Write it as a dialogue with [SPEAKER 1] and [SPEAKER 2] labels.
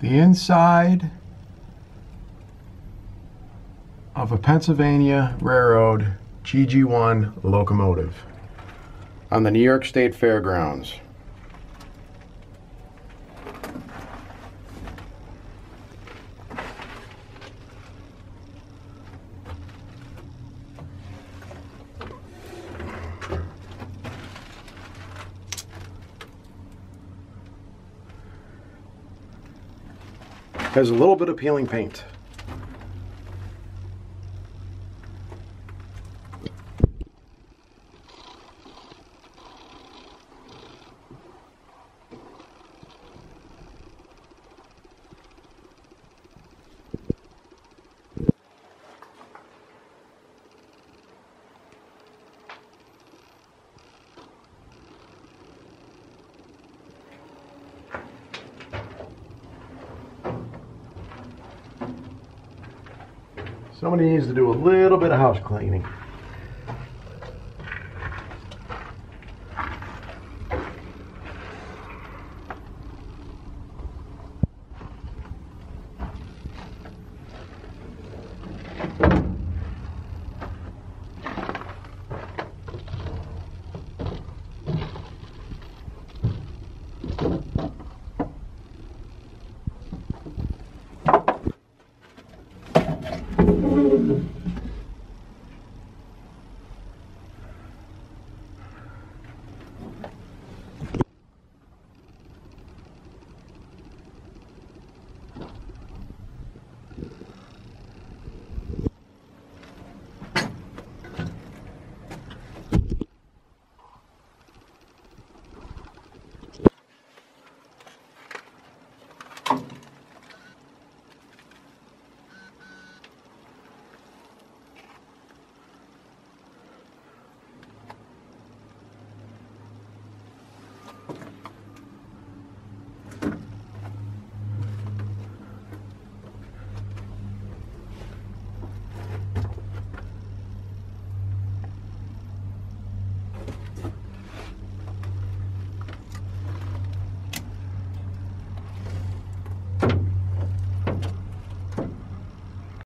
[SPEAKER 1] the inside of a Pennsylvania Railroad GG1 locomotive on the New York State Fairgrounds. Has a little bit of peeling paint. Somebody needs to do a little bit of house cleaning. Amen.